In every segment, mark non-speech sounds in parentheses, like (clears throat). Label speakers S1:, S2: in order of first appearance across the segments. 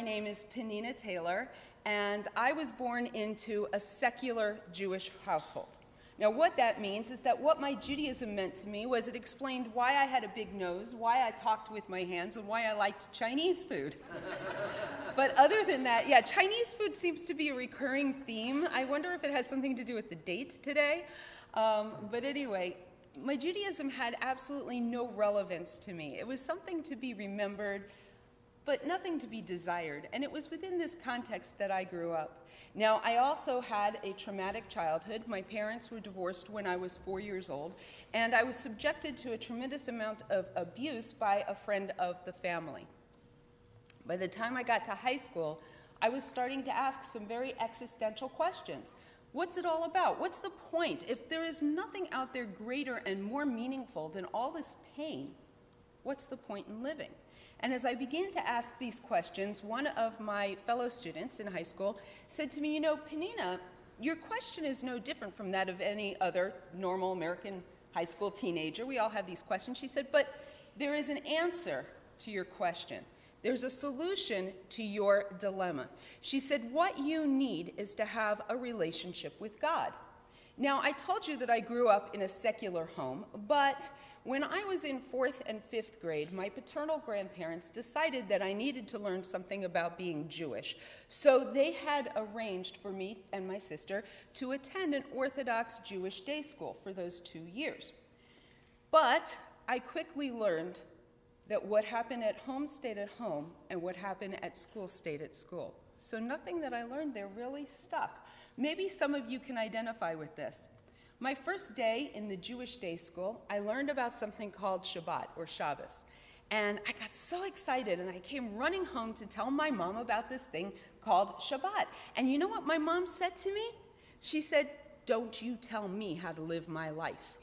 S1: my name is Penina Taylor, and I was born into a secular Jewish household. Now, what that means is that what my Judaism meant to me was it explained why I had a big nose, why I talked with my hands, and why I liked Chinese food. (laughs) but other than that, yeah, Chinese food seems to be a recurring theme. I wonder if it has something to do with the date today. Um, but anyway, my Judaism had absolutely no relevance to me. It was something to be remembered, but nothing to be desired. And it was within this context that I grew up. Now, I also had a traumatic childhood. My parents were divorced when I was four years old, and I was subjected to a tremendous amount of abuse by a friend of the family. By the time I got to high school, I was starting to ask some very existential questions. What's it all about? What's the point? If there is nothing out there greater and more meaningful than all this pain, what's the point in living? And as I began to ask these questions, one of my fellow students in high school said to me, You know, Penina, your question is no different from that of any other normal American high school teenager. We all have these questions. She said, But there is an answer to your question. There's a solution to your dilemma. She said, What you need is to have a relationship with God. Now, I told you that I grew up in a secular home, but when I was in fourth and fifth grade, my paternal grandparents decided that I needed to learn something about being Jewish. So they had arranged for me and my sister to attend an Orthodox Jewish day school for those two years. But I quickly learned that what happened at home stayed at home and what happened at school stayed at school. So nothing that I learned there really stuck. Maybe some of you can identify with this. My first day in the Jewish day school, I learned about something called Shabbat or Shabbos. And I got so excited, and I came running home to tell my mom about this thing called Shabbat. And you know what my mom said to me? She said, Don't you tell me how to live my life.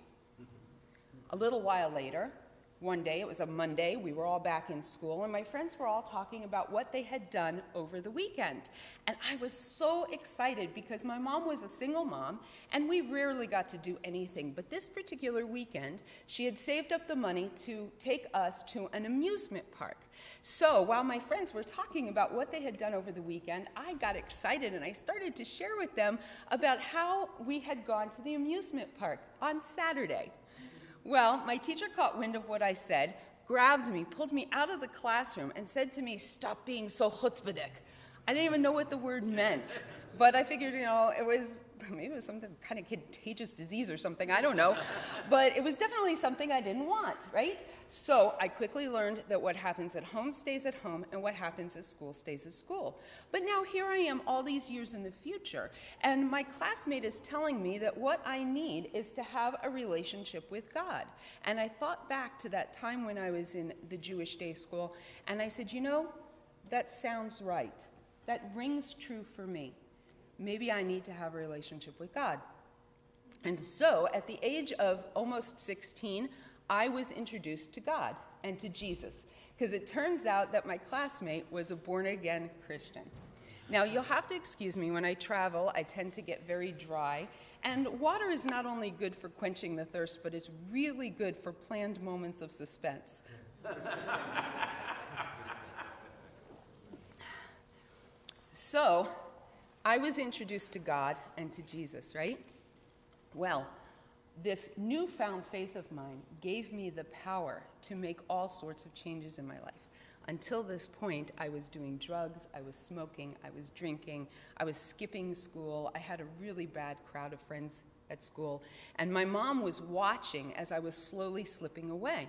S1: A little while later, one day, it was a Monday, we were all back in school, and my friends were all talking about what they had done over the weekend. And I was so excited because my mom was a single mom, and we rarely got to do anything. But this particular weekend, she had saved up the money to take us to an amusement park. So while my friends were talking about what they had done over the weekend, I got excited and I started to share with them about how we had gone to the amusement park on Saturday. Well, my teacher caught wind of what I said, grabbed me, pulled me out of the classroom, and said to me, Stop being so chutzpahdik. I didn't even know what the word meant, but I figured, you know, it was maybe it was something kind of contagious disease or something, I don't know. but it was definitely something I didn't want, right? So I quickly learned that what happens at home stays at home and what happens at school stays at school. But now here I am all these years in the future, and my classmate is telling me that what I need is to have a relationship with God. And I thought back to that time when I was in the Jewish day school, and I said, you know, that sounds right. That rings true for me maybe I need to have a relationship with God. And so, at the age of almost 16, I was introduced to God and to Jesus, because it turns out that my classmate was a born again Christian. Now, you'll have to excuse me when I travel, I tend to get very dry. And water is not only good for quenching the thirst, but it's really good for planned moments of suspense. (laughs) so, I was introduced to God and to Jesus, right? Well, this newfound faith of mine gave me the power to make all sorts of changes in my life. Until this point, I was doing drugs, I was smoking, I was drinking, I was skipping school. I had a really bad crowd of friends at school, and my mom was watching as I was slowly slipping away.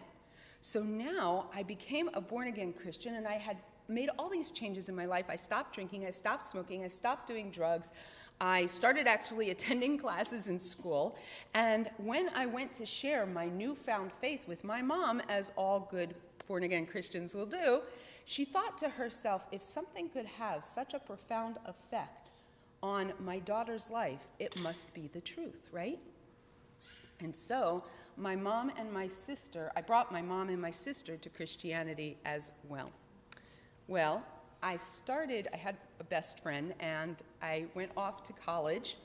S1: So now I became a born again Christian, and I had made all these changes in my life. I stopped drinking, I stopped smoking, I stopped doing drugs. I started actually (laughs) attending classes in school. And when I went to share my newfound faith with my mom, as all good born again Christians will do, she thought to herself if something could have such a profound effect on my daughter's life, it must be the truth, right? And so, my mom and my sister, I brought my mom and my sister to Christianity as well. Well, I started, I had a best friend, and I went off to college,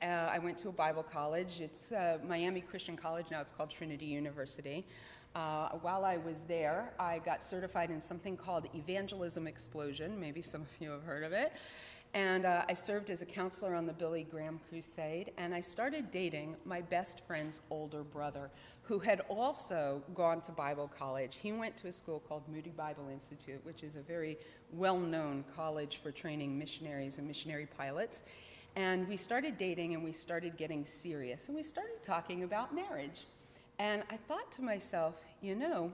S1: Uh, I went to a Bible college. It's uh, Miami Christian College, now it's called Trinity University. Uh, while I was there, I got certified in something called Evangelism Explosion. Maybe some of you have heard of it. And uh, I served as a counselor on the Billy Graham Crusade. And I started dating my best friend's older brother, who had also gone to Bible college. He went to a school called Moody Bible Institute, which is a very well known college for training missionaries and missionary pilots. And we started dating and we started getting serious. And we started talking about marriage. And I thought to myself, you know,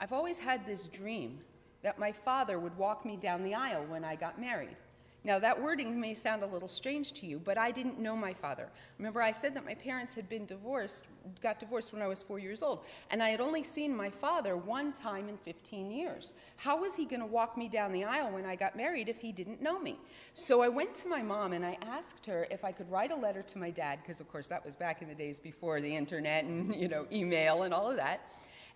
S1: I've always had this dream that my father would walk me down the aisle when I got married. Now, that wording may sound a little strange to you, but I didn't know my father. Remember, I said that my parents had been divorced, got divorced when I was four years old, and I had only seen my father one time in 15 years. How was he going to walk me down the aisle when I got married if he didn't know me? So I went to my mom and I asked her if I could write a letter to my dad, because of course that was back in the days before the internet and, (laughs) you know, email and all of that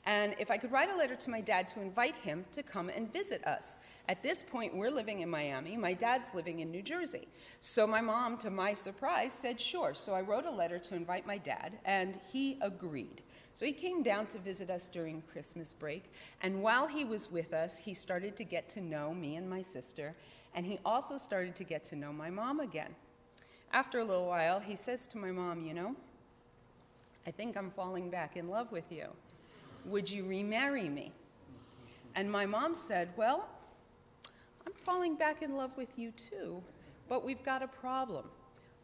S1: and if I could write a letter to my dad to invite him to come and visit us. At this point, we're living in Miami. My dad's living in New Jersey. So my mom, to my surprise, said sure. So I wrote a letter to invite my dad, and he agreed. So he came down to visit us during Christmas break. And while he was with us, he started to get to know me and my sister. And he also started to get to know my mom again. After a little while, he says to my mom, You know, I think I'm falling back in love with you. Would you remarry me? And my mom said, Well, I'm falling back in love with you too, but we've got a problem.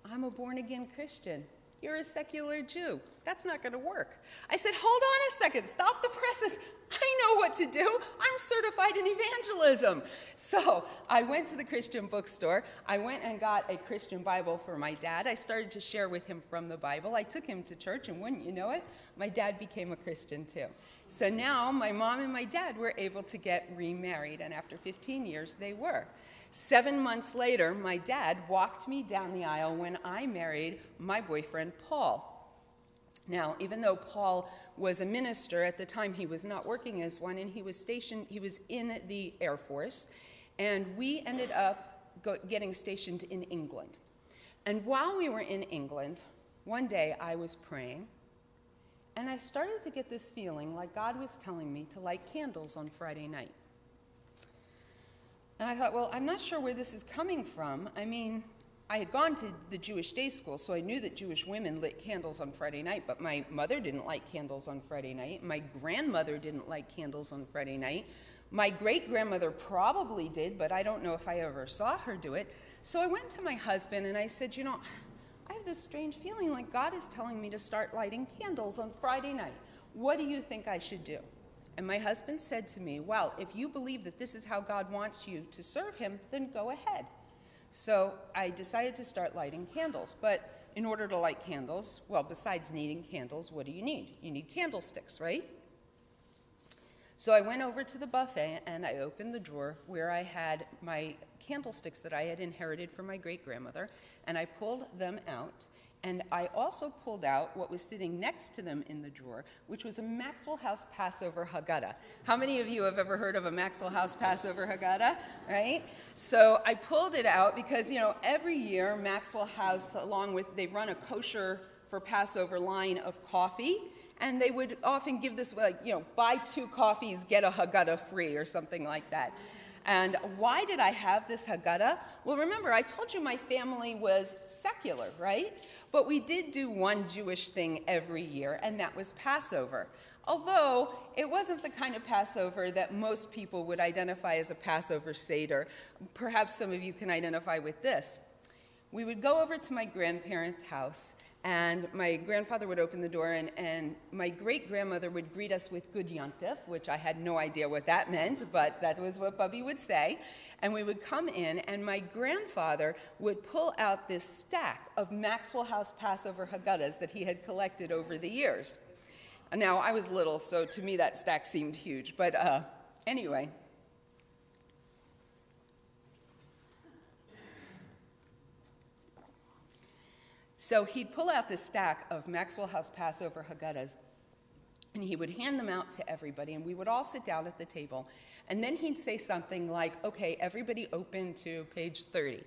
S1: I'm a born again Christian. You're a secular Jew. That's not going to work. I said, Hold on a second. Stop the presses. I know what to do. I'm certified in evangelism. So I went to the Christian bookstore. I went and got a Christian Bible for my dad. I started to share with him from the Bible. I took him to church, and wouldn't you know it, my dad became a Christian too. So now my mom and my dad were able to get remarried, and after 15 years, they were. Seven months later, my dad walked me down the aisle when I married my boyfriend, Paul. Now, even though Paul was a minister at the time, he was not working as one, and he was stationed, he was in the Air Force, and we ended up go, getting stationed in England. And while we were in England, one day I was praying, and I started to get this feeling like God was telling me to light candles on Friday night. And I thought, well, I'm not sure where this is coming from. I mean, I had gone to the Jewish day school, so I knew that Jewish women lit candles on Friday night, but my mother didn't light candles on Friday night. My grandmother didn't light candles on Friday night. My great grandmother probably did, but I don't know if I ever saw her do it. So I went to my husband and I said, You know, I have this strange feeling like God is telling me to start lighting candles on Friday night. What do you think I should do? And my husband said to me, Well, if you believe that this is how God wants you to serve him, then go ahead. So I decided to start lighting candles. But in order to light candles, well, besides needing candles, what do you need? You need candlesticks, right? So I went over to the buffet and I opened the drawer where I had my candlesticks that I had inherited from my great grandmother, and I pulled them out and I also pulled out what was sitting next to them in the drawer, which was a Maxwell House Passover Haggadah. How many of you have ever heard of a Maxwell House Passover Haggadah? Right? So I pulled it out because, you know, every year Maxwell House, along with, they run a kosher for Passover line of coffee. And they would often give this, like, you know, buy two coffees, get a Haggadah free or something like that. And why did I have this Haggadah? Well, remember, I told you my family was secular, right? But we did do one Jewish thing every year, and that was Passover. Although it wasn't the kind of Passover that most people would identify as a Passover Seder. Perhaps some of you can identify with this. We would go over to my grandparents' house, and my grandfather would open the door, and, and my great grandmother would greet us with Good Yontif, which I had no idea what that meant, but that was what Bubby would say. And we would come in, and my grandfather would pull out this stack of Maxwell House Passover Haggadahs that he had collected over the years. Now, I was little, so to me that stack seemed huge, but uh, anyway. So he'd pull out this stack of Maxwell House Passover Haggadahs, and he would hand them out to everybody, and we would all sit down at the table. And then he'd say something like, okay, everybody open to page 30.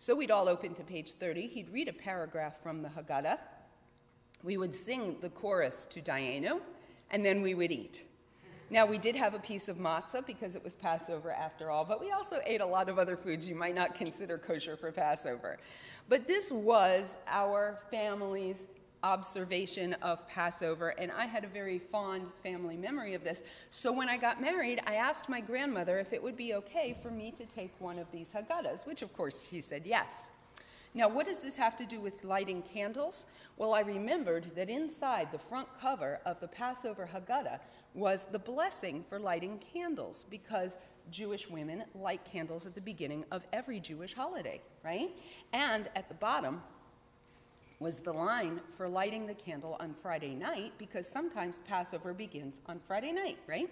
S1: So we'd all open to page 30. He'd read a paragraph from the Haggadah. We would sing the chorus to Dayenu, and then we would eat. Now, we did have a piece of matzah because it was Passover after all, but we also ate a lot of other foods you might not consider kosher for Passover. But this was our family's observation of Passover, and I had a very fond family memory of this. So when I got married, I asked my grandmother if it would be okay for me to take one of these Haggadahs, which of course she said yes. Now, what does this have to do with lighting candles? Well, I remembered that inside the front cover of the Passover Haggadah was the blessing for lighting candles because Jewish women light candles at the beginning of every Jewish holiday, right? And at the bottom was the line for lighting the candle on Friday night because sometimes Passover begins on Friday night, right?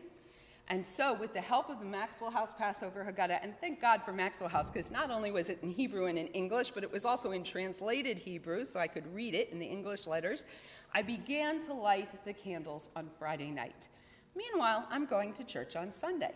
S1: And so, with the help of the Maxwell House Passover Haggadah, and thank God for Maxwell House, because not only was it in Hebrew and in English, but it was also in translated Hebrew, so I could read it in the English letters, I began to light the candles on Friday night. Meanwhile, I'm going to church on Sunday.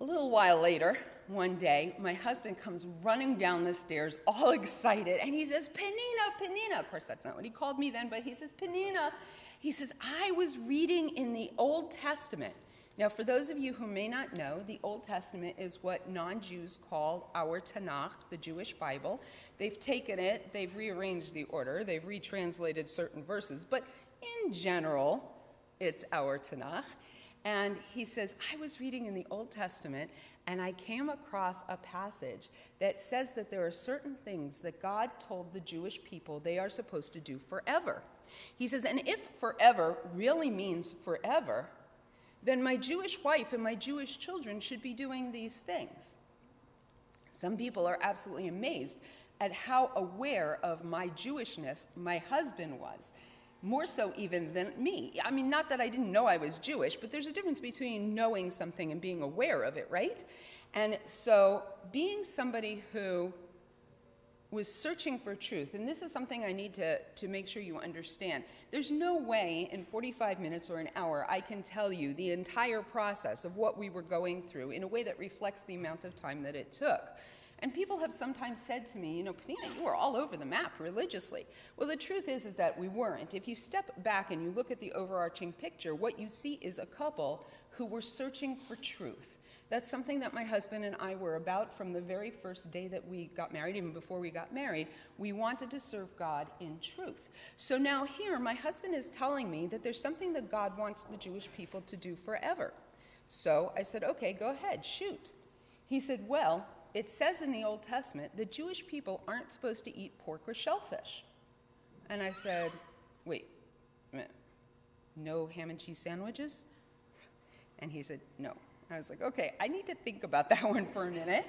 S1: A little while later, one day, my husband comes running down the stairs, all (laughs) excited, and he says, Penina, Penina. Of course, that's not what he called me then, but he says, Penina. He says, I was reading in the Old Testament. Now, for those of you who may not know, the Old Testament is what non Jews call our Tanakh, the Jewish Bible. They've taken it, they've rearranged the order, they've retranslated certain verses, but in general, it's our Tanakh. And he says, I was reading in the Old Testament and I came across a passage that says that there are certain things that God told the Jewish people they are supposed to do forever. He says, and if forever really means forever, then my Jewish wife and my Jewish children should be doing these things. Some people are absolutely amazed at how aware of my Jewishness my husband was more so even than me. I mean, not that I didn't know I was Jewish, but there's a difference between knowing something and being aware of it, right? And so, being somebody who was searching for truth, and this is something I need to, to make sure you understand. There's no way in 45 minutes or an hour I can tell you the entire process of what we were going through in a way that reflects the amount of time that it took. And people have sometimes said to me, you know, Penina, you were all over the map religiously. Well, the truth is, is that we weren't. If you step back and you look at the overarching picture, what you see is a couple who were searching for truth. That's something that my husband and I were about from the very first day that we got married, even before we got married. We wanted to serve God in truth. So now, here, my husband is telling me that there's something that God wants the Jewish people to do forever. So I said, okay, go ahead, shoot. He said, well, it says in the Old Testament that Jewish people aren't supposed to eat pork or shellfish. And I said, wait, no ham and cheese sandwiches? And he said, no. I was like, okay, I need to think about (laughs) that one for a minute.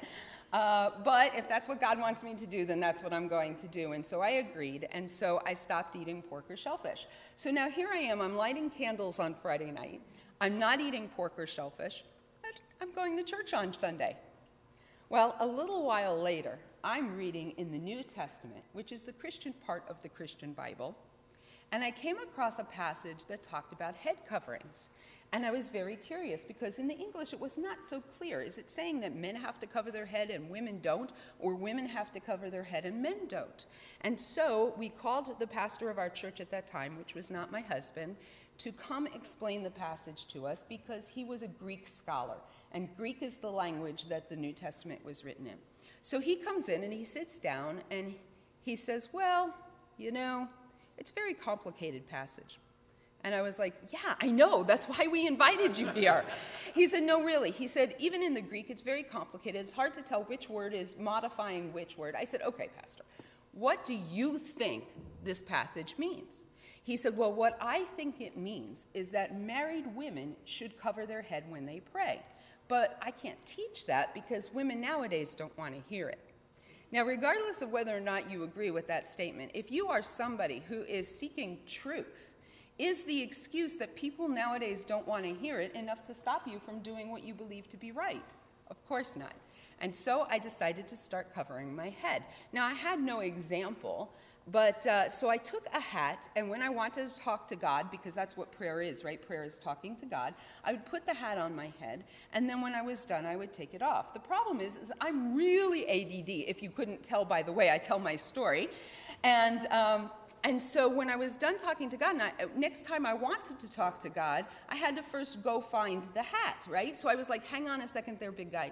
S1: Uh, but if that's what God wants me to do, then that's what I'm going to do. And so I agreed. And so I stopped eating pork or shellfish. So now here I am. I'm lighting candles on Friday night. I'm not eating pork or shellfish. I'm going to church on Sunday. Well, a little while later, I'm reading in the New Testament, which is the Christian part of the Christian Bible, and I came across a passage that talked about head coverings. And I was very curious because in the English it was not so clear. Is it saying that men have to cover their head and women don't, or women have to cover their head and men don't? And so we called the pastor of our church at that time, which was not my husband, to come explain the passage to us because he was a Greek scholar and Greek is the language that the New Testament was written in. So he comes in and he sits down and he says, Well, you know, it's a very complicated passage. And I was like, Yeah, I know. That's why we invited you here. he said, No, really. He said, Even in the Greek, it's very complicated. It's hard to tell which word is modifying which word. I said, Okay, Pastor, what do you think this passage means? He said, Well, what I think it means is that married women should cover their head when they pray. But I can't teach that because women nowadays don't want to hear it. Now, regardless of whether or not you agree with that statement, if you are somebody who is seeking truth, is the excuse that people nowadays don't want to hear it enough to stop you from doing what you believe to be right? Of course not. And so I decided to start covering my head. Now, I had no example But uh, so I took a hat, and when I wanted to talk to God, because that's what prayer is, right? Prayer is talking to God, I would put the hat on my head, and then when I was done, I would take it off. The problem is, is I'm really ADD, if you couldn't tell by the way I tell my story. And, um, and so when I was done talking to God, and I, next time I wanted to talk to God, I had to first go find the hat, right? So I was like, hang on a second there, big guy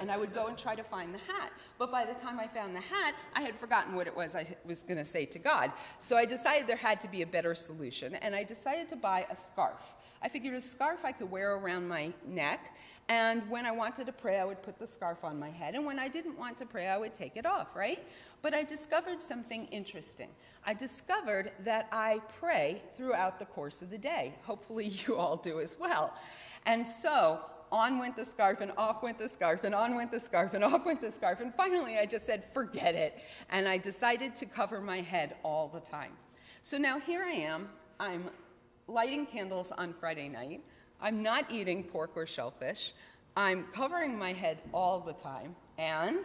S1: and I would go and try to find the hat. But by the time I found the hat, I had forgotten what it was I was going to say to God. So I decided there had to be a better solution, and I decided to buy a scarf. I figured a scarf I could wear around my neck, and when I wanted to pray, I would put the scarf on my head, and when I didn't want to pray, I would take it off, right? But I discovered something interesting. I discovered that I pray throughout the course of the day. Hopefully, (laughs) you all do as well. And so, on went the scarf and off went the scarf and on went the scarf and off went the scarf. And finally, I just said, forget it. And I decided to cover my head all the time. So now here I am. I'm lighting candles on Friday night. I'm not eating pork or shellfish. I'm covering my head all the time. And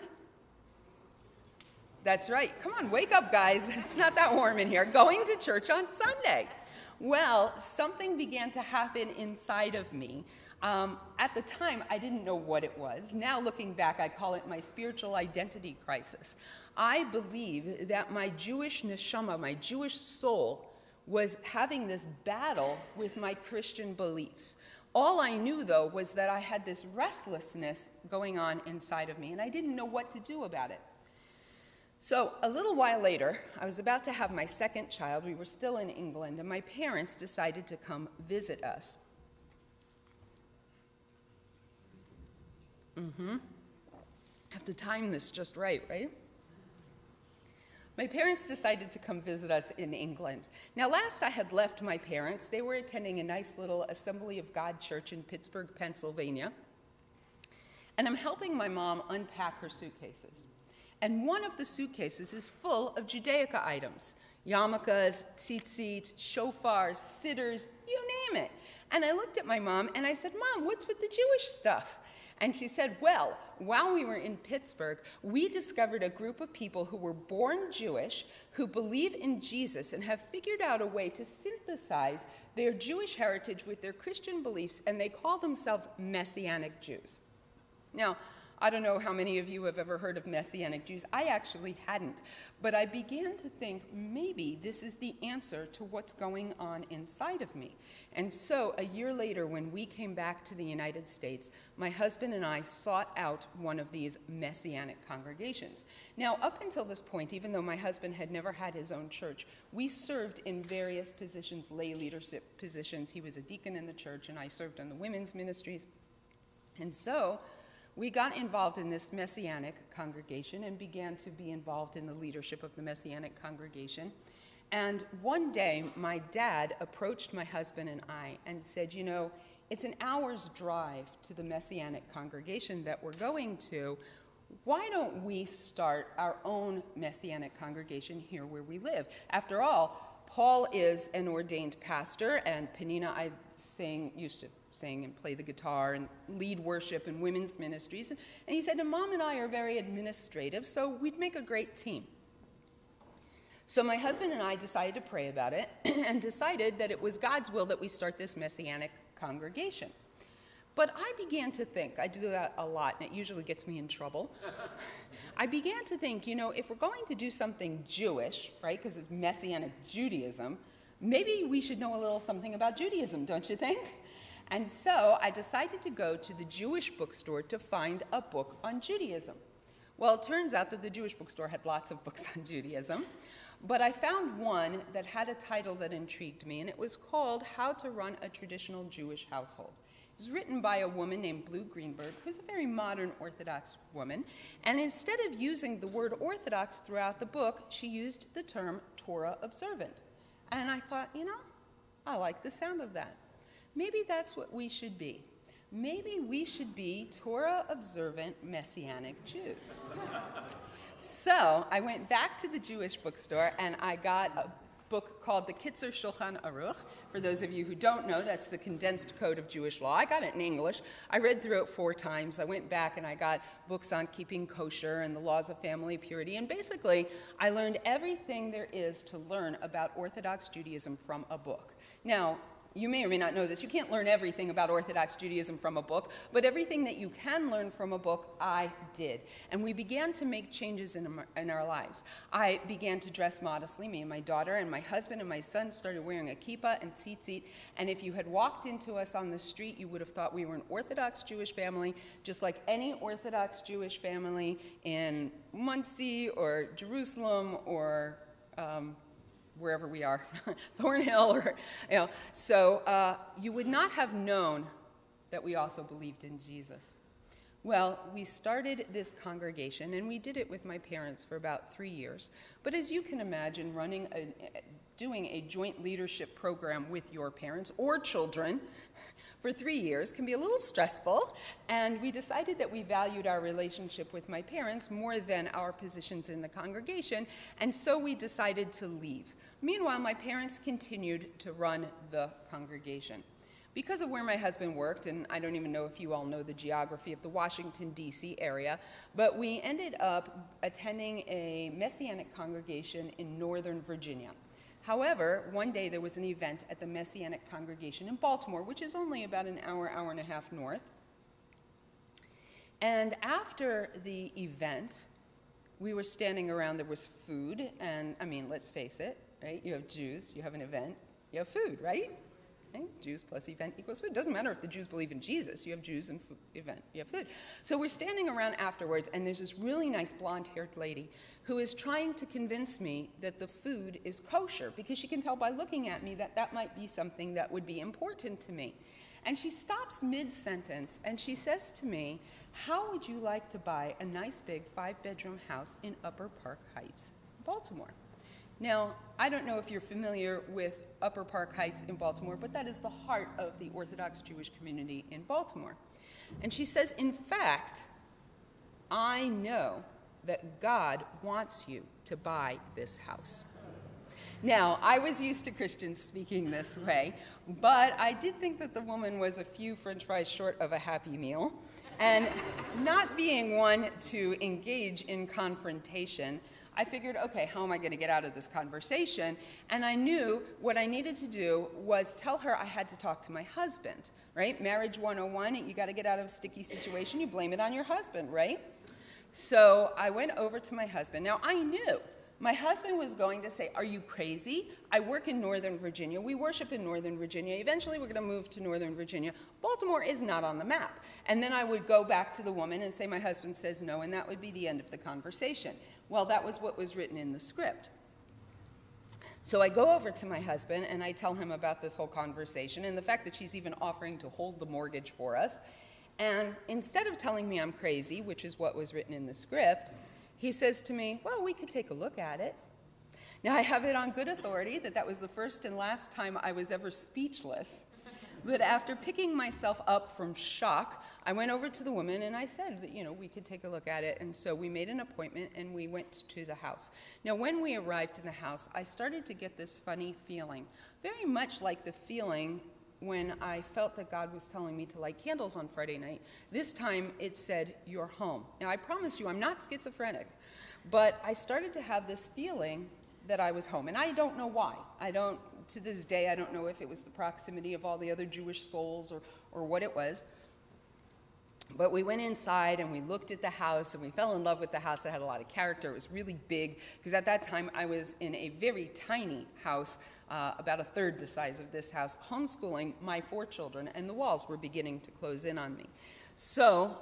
S1: that's right. Come on, wake up, guys. (laughs) It's not that warm in here. Going to church on Sunday. Well, something began to happen inside of me um, at the time, I didn't know what it was. Now, looking back, I call it my spiritual identity crisis. I believe that my Jewish neshama, my Jewish soul, was having this battle with my Christian beliefs. All I knew, though, was that I had this restlessness going on inside of me, and I didn't know what to do about it. So, a little while later, I was about to have my second child. We were still in England, and my parents decided to come visit us. Mm-hmm. Have to time this just right, right? My parents decided to come visit us in England. Now, last I had left my parents, they were attending a nice little Assembly of God church in Pittsburgh, Pennsylvania. And I'm helping my mom unpack her suitcases. And one of the suitcases is full of Judaica items yarmulkes, tzitzit, shofars, siddurs, you name it. And I looked at my mom and I said, Mom, what's with the Jewish stuff? And she said, Well, while we were in Pittsburgh, we discovered a group of people who were born Jewish, who believe in Jesus, and have figured out a way to synthesize their Jewish heritage with their Christian beliefs, and they call themselves Messianic Jews. Now, I don't know how many of you have ever heard of Messianic Jews. I actually hadn't. But I began to think maybe this is the answer to what's going on inside of me. And so a year later, when we came back to the United States, my husband and I sought out one of these Messianic congregations. Now, up until this point, even though my husband had never had his own church, we served in various positions, lay leadership positions. He was a deacon in the church, and I served on the women's ministries. And so, we got involved in this Messianic congregation and began to be involved in the leadership of the Messianic congregation. And one day, my dad approached my husband and I and said, You know, it's an hour's drive to the Messianic congregation that we're going to. Why don't we start our own Messianic congregation here where we live? After all, Paul is an ordained pastor, and Penina, I sing, used to sing and play the guitar and lead worship and women's ministries. And he said, and Mom and I are very administrative, so we'd make a great team. So my husband and I decided to pray about it (clears throat) and decided that it was God's will that we start this messianic congregation. But I began to think, I do that a lot, and it usually gets me in trouble. (laughs) I began to think, you know, if we're going to do something Jewish, right, because it's Messianic Judaism, maybe we should know a little something about Judaism, don't you think? And so I decided to go to the Jewish bookstore to find a book on Judaism. Well, it turns out that the Jewish bookstore had lots of books (laughs) on Judaism, but I found one that had a title that intrigued me, and it was called How to Run a Traditional Jewish Household. It was written by a woman named Blu Greenberg, who's a very modern Orthodox woman. And instead of using the word Orthodox throughout the book, she used the term Torah observant. And I thought, you know, I like the sound of that. Maybe that's what we should be. Maybe we should be Torah observant Messianic Jews. so I went back to the Jewish bookstore and I got a book called the Kitzur Shulchan Aruch. For those of you who don't know, that's the condensed code of Jewish law. I got it in English. I read through it four times. I went back and I got books on keeping kosher and the laws of family purity. And basically, I learned everything there is to learn about Orthodox Judaism from a book. Now, you may or may not know this. You can't learn everything about Orthodox Judaism from a book, but everything that you can learn from a book, I did. And we began to make changes in, in our lives. I began to dress modestly. Me and my daughter and my husband and my son started wearing a kippah and tzitzit. And if you had walked into us on the street, you would have thought we were an Orthodox Jewish family, just like any Orthodox Jewish family in Monsey or Jerusalem or um, wherever we are, (laughs) Thornhill, or, you know. So uh, you would not have known that we also believed in Jesus. Well, we started this congregation, and we did it with my parents for about three years. But as you can imagine, running a, doing a joint leadership program with your parents or children for three years can be a little stressful, and we decided that we valued our relationship with my parents more than our positions in the congregation, and so we decided to leave. Meanwhile, my parents continued to run the congregation. Because of where my husband worked, and I don't even know if you all know the geography of the Washington, D.C. area, but we ended up attending a Messianic congregation in Northern Virginia. However, one day there was an event at the Messianic congregation in Baltimore, which is only about an hour, hour and a half north. And after the event, we were standing around, there was food, and I mean, let's face it, right? You have Jews, you have an event, you have food, right? Okay? Jews plus event equals food. Doesn't matter if the Jews believe in Jesus. You have Jews and event. You have food. So we're standing around afterwards, and there's this really nice blonde-haired lady who is trying to convince me that the food is kosher because she can tell by looking at me that that might be something that would be important to me. And she stops mid-sentence and she says to me, "How would you like to buy a nice big five-bedroom house in Upper Park Heights, Baltimore?" Now, I don't know if you're familiar with Upper Park Heights in Baltimore, but that is the heart of the Orthodox Jewish community in Baltimore. And she says, in fact, I know that God wants you to buy this house. Now, I was used to Christians speaking this way, but I did think that the woman was a few french fries short of a happy meal. And not being one to engage in confrontation, I figured, okay, how am I going to get out of this conversation? And I knew what I needed to do was tell her I had to talk to my husband, right? Marriage 101, you got to get out of a sticky situation, you blame it on your husband, right? So I went over to my husband. Now I knew my husband was going to say, Are you crazy? I work in Northern Virginia. We worship in Northern Virginia. Eventually, we're going to move to Northern Virginia. Baltimore is not on the map. And then I would go back to the woman and say, My husband says no, and that would be the end of the conversation. Well, that was what was written in the script. So I go over to my husband and I tell him about this whole conversation and the fact that she's even offering to hold the mortgage for us. And instead of telling me I'm crazy, which is what was written in the script, he says to me, Well, we could take a look at it. Now, I have it on good authority that that was the first and last time I was ever speechless. But after picking myself up from shock, I went over to the woman and I said that, you know, we could take a look at it. And so we made an appointment and we went to the house. Now, when we arrived in the house, I started to get this funny feeling, very much like the feeling when I felt that God was telling me to light candles on Friday night. This time it said, You're home. Now, I promise you, I'm not schizophrenic, but I started to have this feeling that I was home. And I don't know why. I don't, to this day, I don't know if it was the proximity of all the other Jewish souls or, or what it was. But we went inside and we looked at the house and we fell in love with the house. It had a lot of character. It was really big because at that time I was in a very tiny house, uh, about a third the size of this house, homeschooling my four children, and the walls were beginning to close in on me. So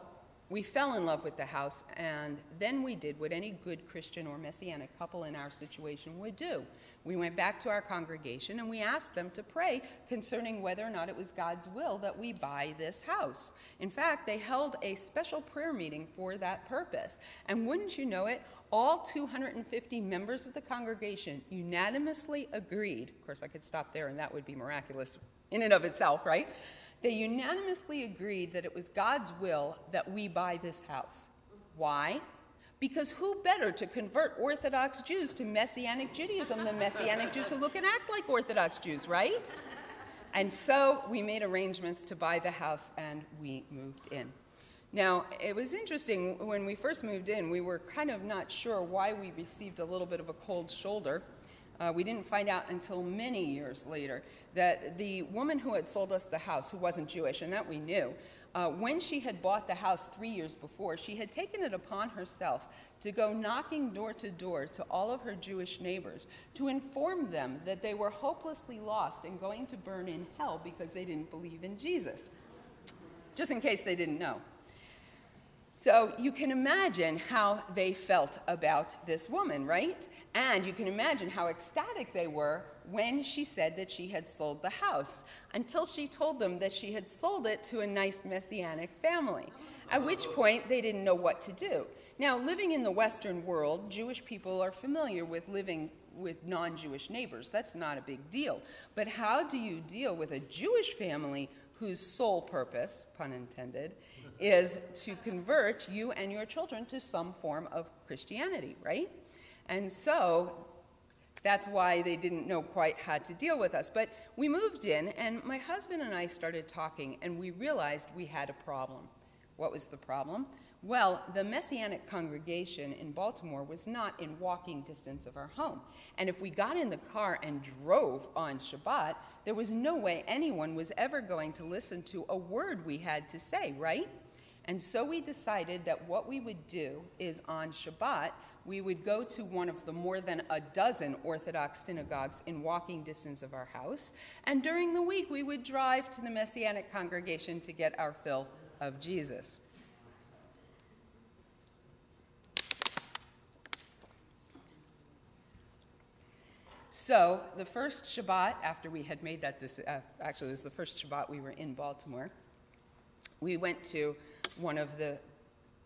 S1: we fell in love with the house, and then we did what any good Christian or Messianic couple in our situation would do. We went back to our congregation and we asked them to pray concerning whether or not it was God's will that we buy this house. In fact, they held a special prayer meeting for that purpose. And wouldn't you know it, all 250 members of the congregation unanimously agreed. Of course, I could stop there and that would be miraculous in and of itself, right? They unanimously agreed that it was God's will that we buy this house. Why? Because who better to convert Orthodox Jews to Messianic Judaism than Messianic Jews who look and act like Orthodox Jews, right? And so we made arrangements to buy the house and we moved in. Now, it was interesting when we first moved in, we were kind of not sure why we received a little bit of a cold shoulder. Uh, we didn't find out until many years later that the woman who had sold us the house, who wasn't Jewish, and that we knew, uh, when she had bought the house three years before, she had taken it upon herself to go knocking door to door to all of her Jewish neighbors to inform them that they were hopelessly lost and going to burn in hell because they didn't believe in Jesus. Just in case they didn't know. So you can imagine how they felt about this woman, right? And you can imagine how ecstatic they were when she said that she had sold the house, until she told them that she had sold it to a nice messianic family, at which point they didn't know what to do. Now, living in the Western world, Jewish people are familiar with living with non Jewish neighbors. That's not a big deal. But how do you deal with a Jewish family whose sole purpose, pun intended, is to convert you and your children to some form of Christianity, right? And so that's why they didn't know quite how to deal with us. But we moved in, and my husband and I started talking, and we realized we had a problem. What was the problem? Well, the Messianic congregation in Baltimore was not in walking distance of our home. And if we got in the car and drove on Shabbat, there was no way anyone was ever going to listen to a word we had to say, right? And so we decided that what we would do is on Shabbat, we would go to one of the more than a dozen Orthodox synagogues in walking distance of our house. And during the week, we would drive to the Messianic congregation to get our fill of Jesus. So, the first Shabbat after we had made that decision, uh, actually, it was the first Shabbat we were in Baltimore, we went to one of the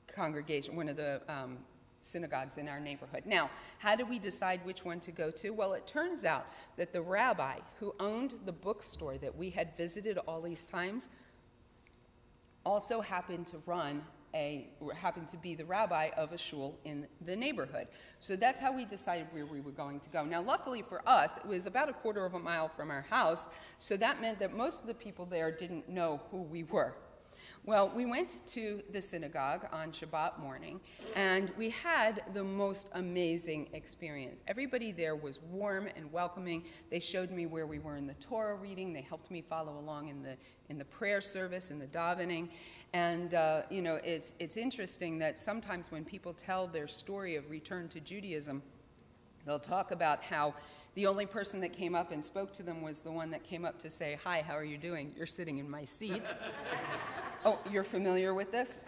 S1: congregation, one of the um, synagogues in our neighborhood. Now, how do we decide which one to go to? Well, it turns out that the rabbi who owned the bookstore that we had visited all these times also happened to run a happened to be the rabbi of a shul in the neighborhood. So that's how we decided where we were going to go. Now, luckily for us, it was about a quarter of a mile from our house, so that meant that most of the people there didn't know who we were. Well, we went to the synagogue on Shabbat morning, and we had the most amazing experience. Everybody there was warm and welcoming. They showed me where we were in the Torah reading. They helped me follow along in the in the prayer service, in the davening. And uh, you know, it's it's interesting that sometimes when people tell their story of return to Judaism, they'll talk about how the only person that came up and spoke to them was the one that came up to say, Hi, how are you doing? You're sitting in my seat. (laughs) oh, you're familiar with this?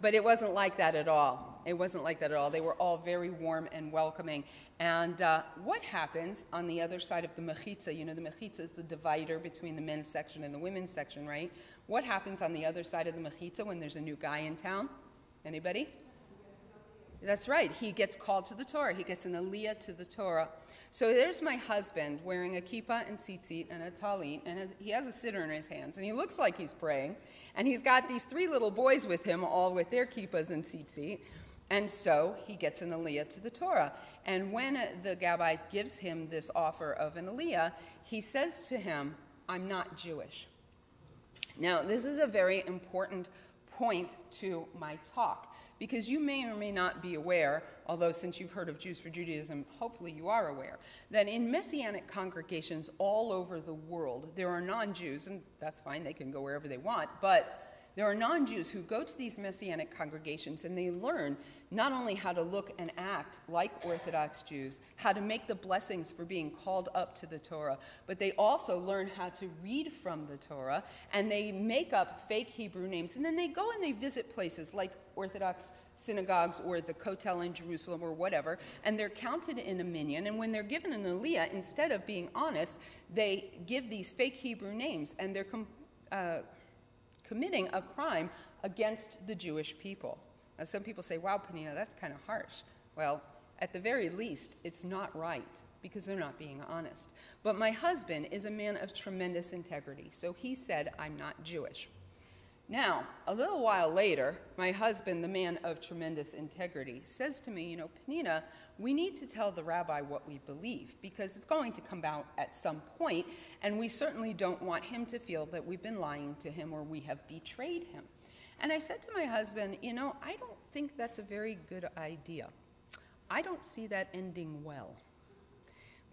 S1: But it wasn't like that at all. It wasn't like that at all. They were all very warm and welcoming. And uh, what happens on the other side of the mechitza? You know, the mechitza is the divider between the men's section and the women's section, right? What happens on the other side of the mechitza when there's a new guy in town? Anybody? That's right. He gets called to the Torah. He gets an aliyah to the Torah. So there's my husband wearing a kippah and tzitzit and a talit, and he has a siddur in his hands, and he looks like he's praying. And he's got these three little boys with him, all with their kippahs and tzitzit. And so he gets an aliyah to the Torah. And when the Gabbai gives him this offer of an aliyah, he says to him, I'm not Jewish. Now, this is a very important point to my talk because you may or may not be aware, although since you've heard of Jews for Judaism, hopefully you are aware, that in Messianic congregations all over the world, there are non Jews, and that's fine, they can go wherever they want, but there are non Jews who go to these Messianic congregations and they learn not only how to look and act like Orthodox Jews, how to make the blessings for being called up to the Torah, but they also learn how to read from the Torah and they make up fake Hebrew names. And then they go and they visit places like Orthodox synagogues or the Kotel in Jerusalem or whatever, and they're counted in a minyan. And when they're given an aliyah, instead of being honest, they give these fake Hebrew names and they're. Uh, committing a crime against the Jewish people. Now, some people say, wow, Penina, that's kind of harsh. Well, at the very least, it's not right because they're not being honest. But my husband is a man of tremendous integrity, so he said, I'm not Jewish. Now, a little while later, my husband, the man of tremendous integrity, says to me, You know, Penina, we need to tell the rabbi what we believe because it's going to come out at some point, and we certainly don't want him to feel that we've been lying to him or we have betrayed him. And I said to my husband, You know, I don't think that's a very good idea. I don't see that ending well.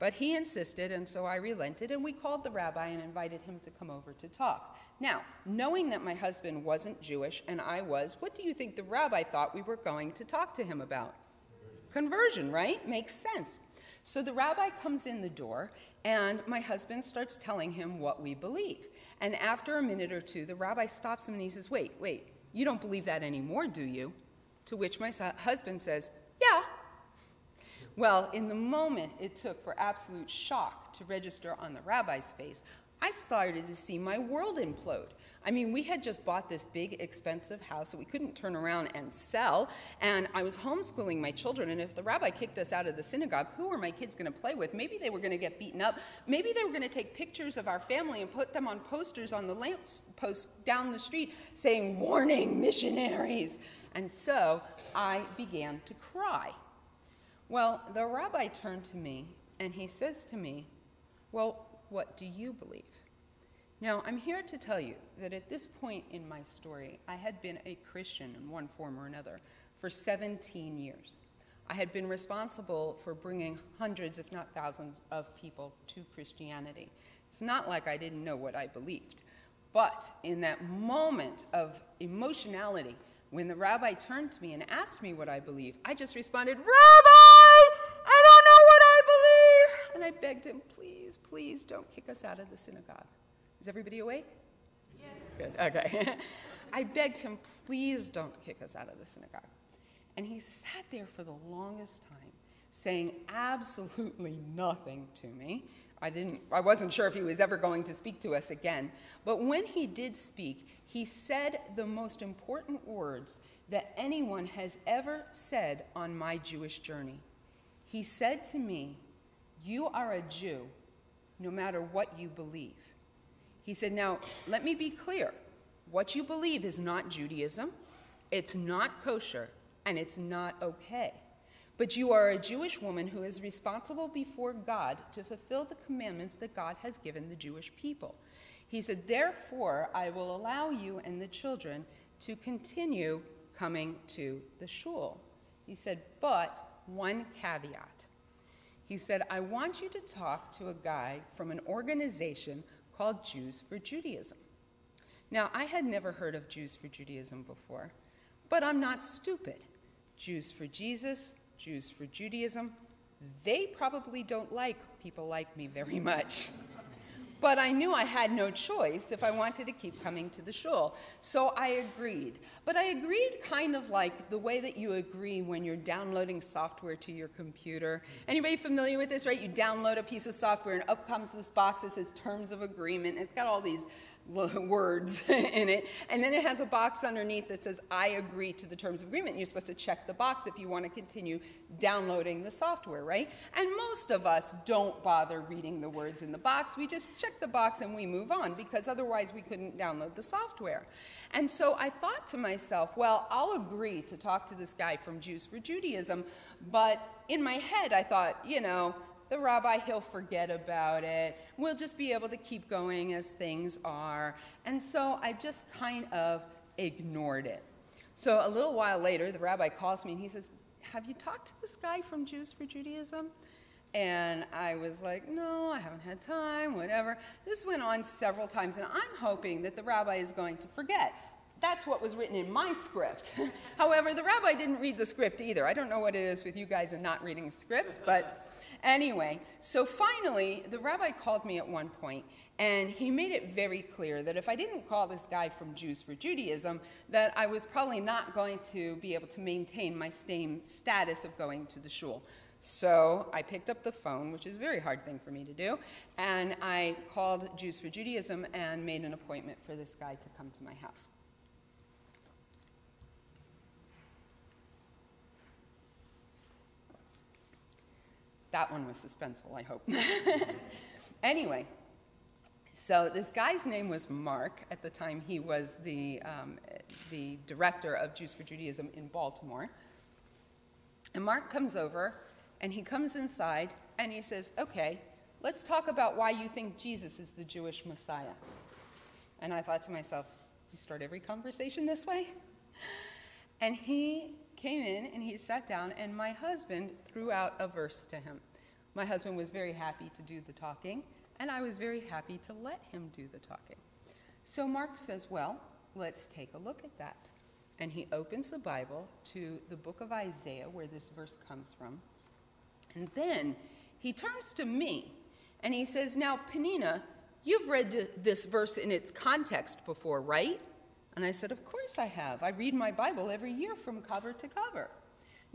S1: But he insisted, and so I relented, and we called the rabbi and invited him to come over to talk. Now, knowing that my husband wasn't Jewish and I was, what do you think the rabbi thought we were going to talk to him about? Conversion, right? Makes sense. So the rabbi comes in the door, and my husband starts telling him what we believe. And after a minute or two, the rabbi stops him and he says, Wait, wait, you don't believe that anymore, do you? To which my husband says, Yeah. Well, in the moment it took for absolute shock to register on the rabbi's face, I started to see my world implode. I mean, we had just bought this big, expensive house that we couldn't turn around and sell, and I was homeschooling my children. And if the rabbi kicked us out of the synagogue, who were my kids going to play with? Maybe they were going to get beaten up. Maybe they were going to take pictures of our family and put them on posters on the lamp post down the street saying, Warning, missionaries. And so I began to cry. Well, the rabbi turned to me and he says to me, Well, what do you believe? Now, I'm here to tell you that at this point in my story, I had been a Christian in one form or another for 17 years. I had been responsible for bringing hundreds, if not thousands, of people to Christianity. It's not like I didn't know what I believed. But in that moment of emotionality, when the rabbi turned to me and asked me what I believe, I just responded, Rabbi, I don't know what I believe. And I begged him, please, please don't kick us out of the synagogue. Is everybody awake?
S2: Yes.
S1: Good, okay. (laughs) I begged him, please don't kick us out of the synagogue. And he sat there for the longest time, saying absolutely nothing to me. I, didn't, I wasn't sure if he was ever going to speak to us again. But when he did speak, he said the most important words that anyone has ever said on my Jewish journey. He said to me, You are a Jew no matter what you believe. He said, Now, let me be clear. What you believe is not Judaism, it's not kosher, and it's not okay. But you are a Jewish woman who is responsible before God to fulfill the commandments that God has given the Jewish people. He said, Therefore, I will allow you and the children to continue coming to the shul. He said, But one caveat. He said, I want you to talk to a guy from an organization called Jews for Judaism. Now, I had never heard of Jews for Judaism before, but I'm not stupid. Jews for Jesus, Jews for Judaism, they probably don't like people like me very much. But I knew I had no choice if I wanted to keep coming to the shul. So I agreed. But I agreed kind of like the way that you agree when you're downloading software to your computer. Anybody familiar with this, right? You download a piece of software and up comes this box that says terms of agreement. It's got all these (laughs) words (laughs) in it. And then it has a box underneath that says, I agree to the terms of agreement. You're supposed to check the box if you want to continue downloading the software, right? And most of us don't bother reading the words in the box. We just check the box and we move on because otherwise we couldn't download the software. And so I thought to myself, well, I'll agree to talk to this guy from Jews for Judaism. But in my head, I thought, you know, the rabbi, he'll forget about it. We'll just be able to keep going as things are. And so I just kind of ignored it. So a little while later, the rabbi calls me and he says, Have you talked to this guy from Jews for Judaism? And I was like, No, I haven't had time, whatever. This went on several times, and I'm hoping that the rabbi is going to forget. That's what was written in my script. (laughs) However, the rabbi didn't read the script either. I don't know what it is with you guys and not reading scripts, but Anyway, so finally, the rabbi called me at one point, and he made it very clear that if I didn't call this guy from Jews for Judaism, that I was probably not going to be able to maintain my same status of going to the shul. So I picked up the phone, which is a very hard thing for me to do, and I called Jews for Judaism and made an appointment for this guy to come to my house. That one was suspenseful, I hope. (laughs) anyway, So this guy's name was Mark. At the time, he was the, um, the director of Jews for Judaism in Baltimore. And Mark comes over, and he comes inside, and he says, Okay, let's talk about why you think Jesus is the Jewish Messiah. And I thought to myself, you start every conversation this way? And he came in and he sat down, and my husband threw out a verse to him. My husband was very happy to do the talking, and I was very happy to let him do the talking. So Mark says, Well, let's take a look at that. And he opens the Bible to the book of Isaiah, where this verse comes from. And then he turns to me and he says, Now, Penina, you've read this verse in its context before, right? And I said, Of course I have. I read my Bible every year from cover to cover.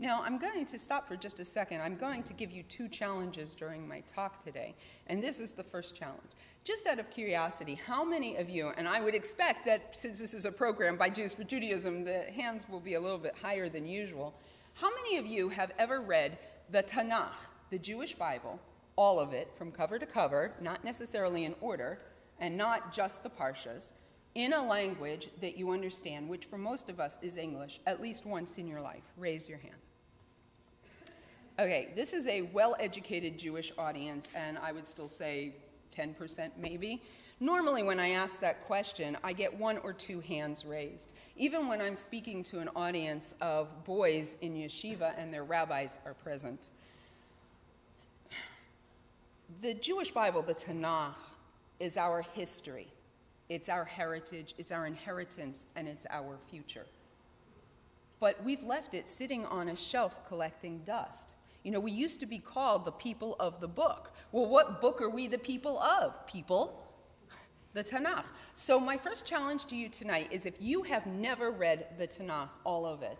S1: Now, I'm going to stop for just a second. I'm going to give you two challenges during my talk today. And this is the first challenge. Just out of curiosity, how many of you, and I would expect that since this is a program by Jews for Judaism, the hands will be a little bit higher than usual. How many of you have ever read the Tanakh, the Jewish Bible, all of it, from cover to cover, not necessarily in order, and not just the Parshas, in a language that you understand, which for most of us is English, at least once in your life? Raise your hand. Okay, this is a well educated Jewish audience, and I would still say 10% maybe. Normally, when I ask that question, I get one or two hands raised. Even when I'm speaking to an audience of boys in yeshiva and their rabbis are present. The Jewish Bible, the Tanakh, is our history, it's our heritage, it's our inheritance, and it's our future. But we've left it sitting on a shelf collecting dust. You know, we used to be called the people of the book. Well, what book are we the people of? People? The Tanakh. So, my first challenge to you tonight is if you have never read the Tanakh, all of it,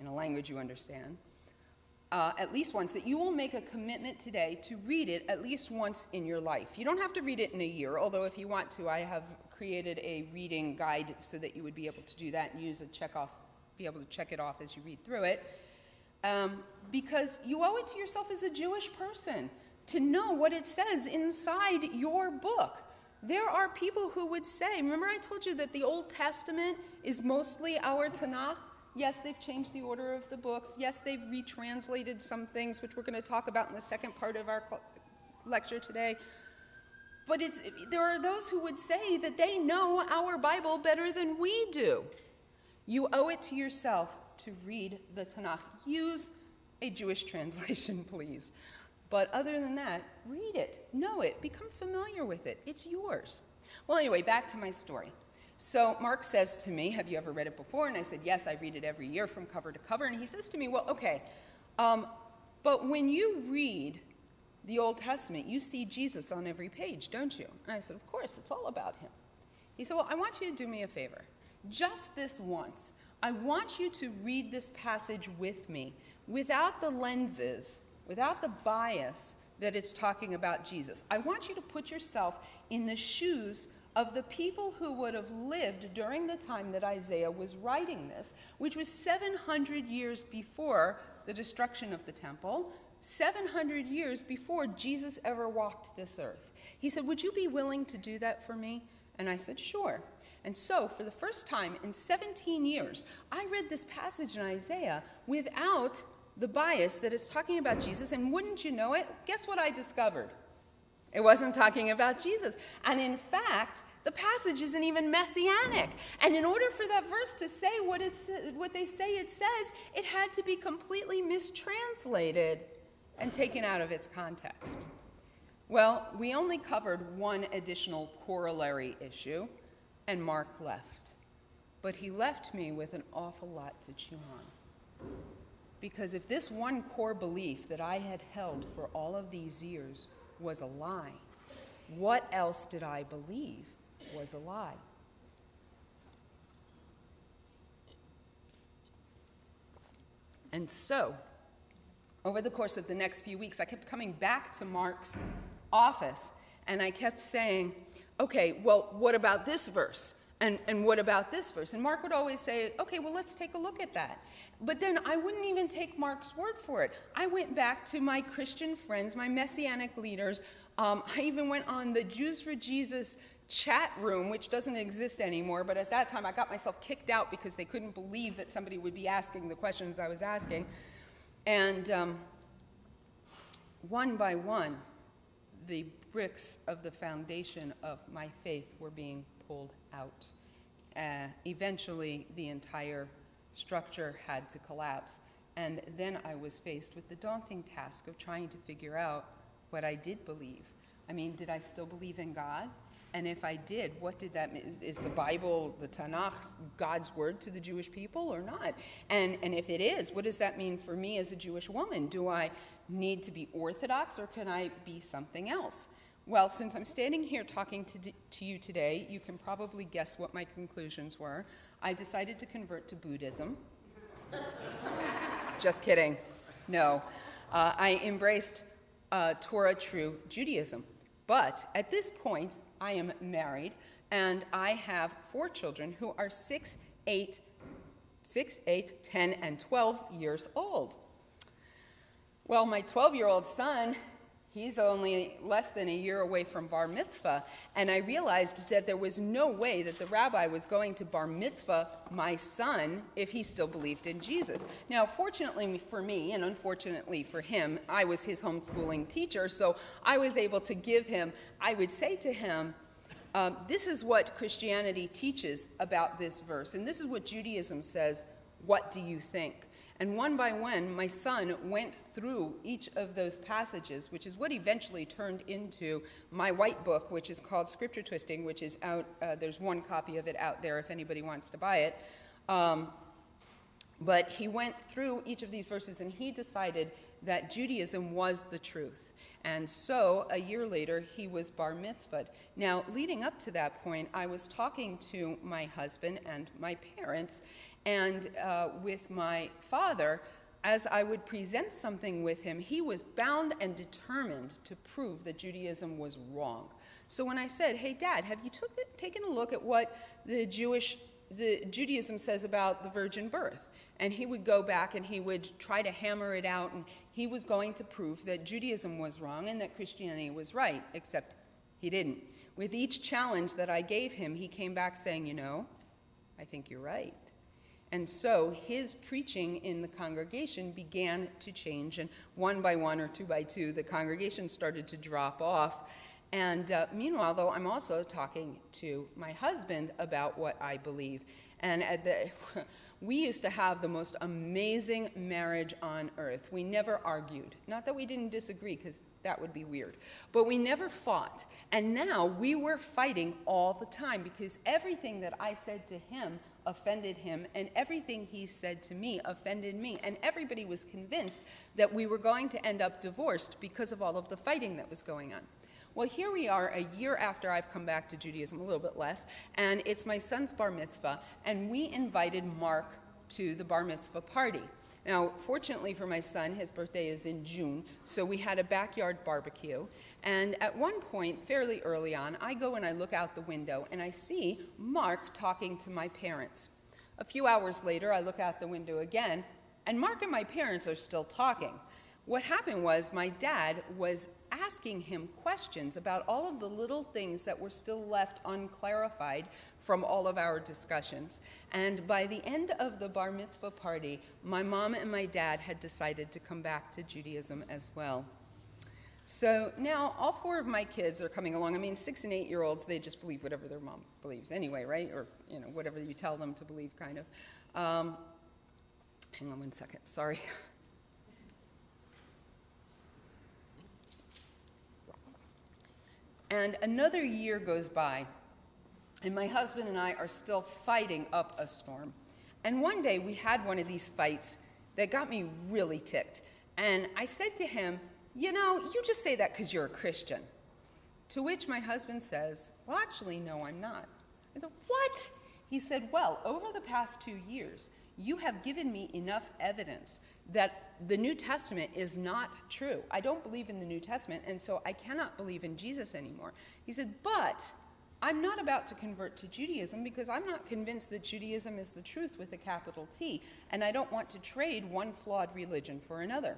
S1: in a language you understand, uh, at least once, that you will make a commitment today to read it at least once in your life. You don't have to read it in a year, although if you want to, I have created a reading guide so that you would be able to do that and use a check off, be able to check it off as you read through it um, because you owe it to yourself as a Jewish person to know what it says inside your book. There are people who would say, remember, I told you that the Old Testament is mostly our Tanakh? Yes, they've changed the order of the books. Yes, they've retranslated some things, which we're going to talk about in the second part of our lecture today. But it's, there are those who would say that they know our Bible better than we do. You owe it to yourself to read the Tanakh. Use a Jewish (laughs) translation, please. But other than that, read it, know it, become familiar with it. It's yours. Well, anyway, back to my story. So Mark says to me, Have you ever read it before? And I said, Yes, I read it every year from cover to cover. And he says to me, Well, okay, um, but when you read the Old Testament, you see Jesus on every page, don't you? And I said, Of course, it's all about him. He said, Well, I want you to do me a favor. Just this once, I want you to read this passage with me without the lenses, without the bias that it's talking about Jesus. I want you to put yourself in the shoes of the people who would have lived during the time that Isaiah was writing this, which was 700 years before the destruction of the temple, 700 years before Jesus ever walked this earth. He said, Would you be willing to do that for me? And I said, Sure. And so, for the first time in 17 years, I read this passage in Isaiah without the bias that it's talking about Jesus. And wouldn't you know it? Guess what I discovered? It wasn't talking about Jesus. And in fact, the passage isn't even messianic. And in order for that verse to say what, it, what they say it says, it had to be completely mistranslated and taken out of its context. Well, we only covered one additional corollary issue, and Mark left. But he left me with an awful lot to chew on. Because if this one core belief that I had held for all of these years was a lie, what else did I believe was a lie? And so, over the course of the next few weeks, I kept coming back to Mark's office and I kept saying, okay, well, what about this verse? And, and what about this verse? And Mark would always say, okay, well, let's take a look at that. But then I wouldn't even take Mark's word for it. I went back to my Christian friends, my messianic leaders Um, I even went on the Jews for Jesus chat room, which doesn't exist anymore, but at that time I got myself kicked out because they couldn't believe that somebody would be asking the questions I was asking. And um, one by one, the bricks of the foundation of my faith were being pulled out. Uh, eventually, the entire structure had to collapse. And then I was faced with the daunting task of trying to figure out what I did believe. I mean, did I still believe in God? And if I did, what did that mean? Is the Bible, the Tanakh, God's word to the Jewish people or not? And, and if it is, what does that mean for me as a Jewish woman? Do I need to be Orthodox or can I be something else? Well, since I'm standing here talking to, to you today, you can probably guess what my conclusions were. I decided to convert to Buddhism. (laughs) Just kidding. No. Uh, I embraced uh, Torah true Judaism. But at this point, I am married and I have four children who are six, eight, six, eight, 10, and 12 years old. Well, my 12 year old son He's only less than a year away from bar mitzvah, and I realized that there was no way that the rabbi was going to bar mitzvah my son if he still believed in Jesus. Now, fortunately for me, and unfortunately for him, I was his homeschooling teacher, so I was able to give him, I would say to him, um, this is what Christianity teaches about this verse, and this is what Judaism says. What do you think? And one by one, my son went through each of those passages, which is what eventually turned into my white book, which is called Scripture Twisting, which is out. Uh, there's one copy of it out there if anybody wants to buy it. Um, but he went through each of these verses and he decided that Judaism was the truth. And so a year later, he was bar mitzvahed. Now, leading up to that point, I was talking to my husband and my parents, and uh, with my father, as I would present something with him, he was bound and determined to prove that Judaism was wrong. So when I said, "Hey, Dad, have you the, taken a look at what the Jewish the Judaism says about the virgin birth?" and he would go back and he would try to hammer it out, and he was going to prove that Judaism was wrong and that Christianity was right, except he didn't. With each challenge that I gave him, he came back saying, "You know, I think you're right." And so his preaching in the congregation began to change, and one by one or two by two, the congregation started to drop off. And uh, meanwhile, though, I'm also talking to my husband about what I believe. And the, (laughs) we used to have the most amazing marriage on earth. We never argued. Not that we didn't disagree, because that would be weird. But we never fought. And now we were fighting all the time because everything that I said to him offended him, and everything he said to me offended me. And everybody was convinced that we were going to end up divorced because of all of the fighting that was going on. Well, here we are a year after I've come back to Judaism, a little bit less, and it's my son's bar mitzvah, and we invited Mark to the bar mitzvah party. Now, fortunately for my son, his birthday is in June, so we had a backyard barbecue. And at one point, fairly early on, I go and I look out the window and I see Mark talking to my parents. A few hours later, I look out the window again, and Mark and my parents are still talking. What happened was my dad was asking him questions about all of the little things that were still left unclarified from all of our discussions. And by the end of the bar mitzvah party, my mom and my dad had decided to come back to Judaism as well. So now all four of my kids are coming along. I mean, six and eight year olds, they just believe whatever their mom believes anyway, right? Or, you know, whatever you tell them to believe, kind of. Um, hang on one second, sorry. (laughs) And another year goes by, and my husband and I are still fighting up a storm. And one day we had one of these fights that got me really ticked. And I said to him, You know, you just say that because you're a Christian. To which my husband says, Well, actually, no, I'm not. I said, What? He said, Well, over the past two years, you have given me enough evidence that the New Testament is not true. I don't believe in the New Testament, and so I cannot believe in Jesus anymore. He said, But I'm not about to convert to Judaism because I'm not convinced that Judaism is the truth with a capital T, and I don't want to trade one flawed religion for another.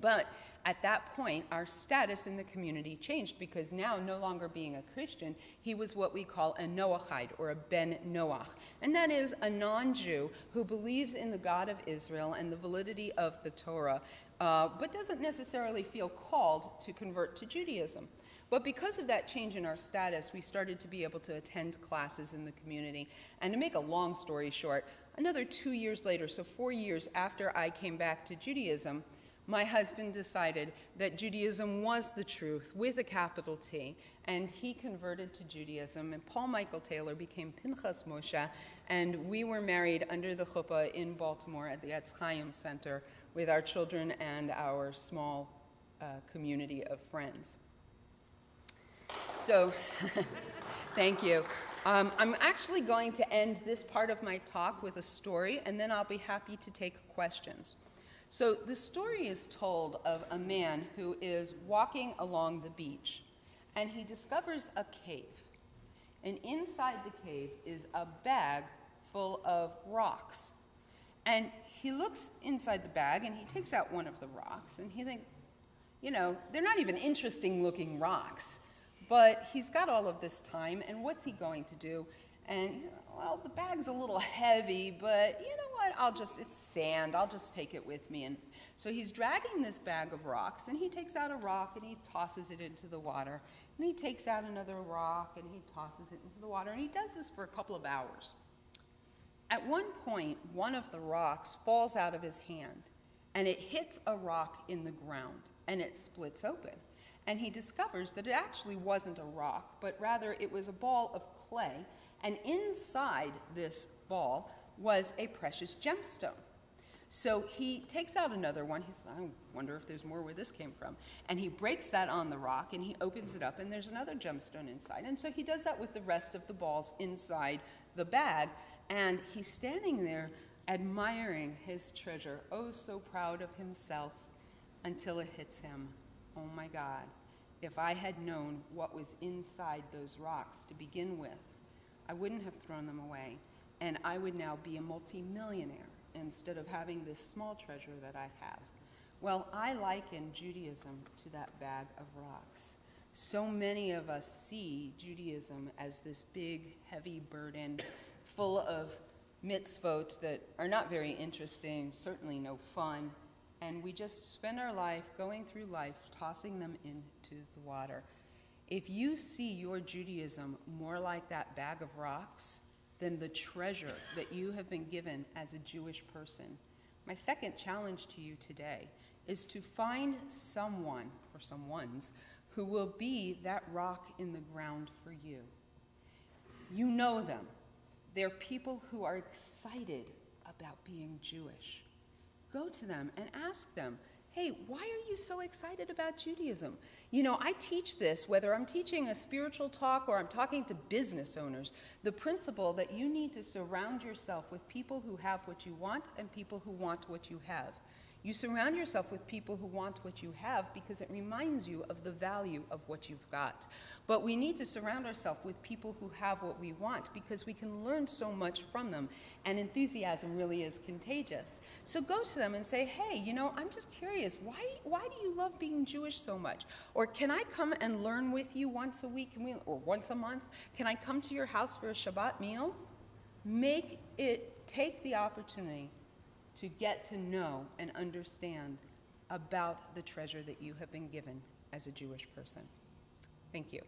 S1: But at that point, our status in the community changed because now, no longer being a Christian, he was what we call a Noachite or a Ben Noach. And that is a non Jew who believes in the God of Israel and the validity of the Torah, uh, but doesn't necessarily feel called to convert to Judaism. But because of that change in our status, we started to be able to attend classes in the community. And to make a long story short, another two years later, so four years after I came back to Judaism, my husband decided that Judaism was the truth with a capital T, and he converted to Judaism. And Paul Michael Taylor became Pinchas Moshe, and we were married under the chuppah in Baltimore at the Etz Chaim Center with our children and our small uh, community of friends. So, (laughs) thank you. Um, I'm actually going to end this part of my talk with a story, and then I'll be happy to take questions. So the story is told of a man who is walking along the beach and he discovers a cave. And inside the cave is a bag full of rocks. And he looks inside the bag and he takes out one of the rocks and he thinks, you know, they're not even interesting looking rocks. But he's got all of this time, and what's he going to do? And well, the bag's a little heavy, but you know what? I'll just, it's sand. I'll just take it with me. And so he's dragging this bag of rocks, and he takes out a rock and he tosses it into the water. And he takes out another rock and he tosses it into the water. And he does this for a couple of hours. At one point, one of the rocks falls out of his hand, and it hits a rock in the ground, and it splits open. And he discovers that it actually wasn't a rock, but rather it was a ball of clay and inside this ball was a precious gemstone. So he takes out another one. He's, I wonder if there's more where this came from. And he breaks that on the rock and he opens it up, and there's another gemstone inside. And so he does that with the rest of the balls inside the bag. And he's standing there admiring his treasure, oh, so proud of himself, until it hits him. Oh my God, if I had known what was inside those rocks to begin with, I wouldn't have thrown them away, and I would now be a multimillionaire instead of having this small treasure that I have. Well, I liken Judaism to that bag of rocks. So many of us see Judaism as this big, heavy burden full of mitzvot that are not very interesting, certainly no fun, and we just spend our life going through life tossing them into the water. If you see your Judaism more like that bag of rocks than the treasure that you have been given as a Jewish person, my second challenge to you today is to find someone or someone's who will be that rock in the ground for you. You know them. They're people who are excited about being Jewish. Go to them and ask them hey, why are you so excited about Judaism? You know, I teach this, whether I'm teaching a spiritual talk or I'm talking to business owners, the principle that you need to surround yourself with people who have what you want and people who want what you have. You surround yourself with people who want what you have because it reminds you of the value of what you've got. But we need to surround ourselves with people who have what we want because we can learn so much from them. And enthusiasm really is contagious. So go to them and say, hey, you know, I'm just curious. Why, why do you love being Jewish so much? Or can I come and learn with you once a week or once a month? Can I come to your house for a Shabbat meal? Make it, take the opportunity to get to know and understand about the treasure that you have been given as a Jewish person. Thank you.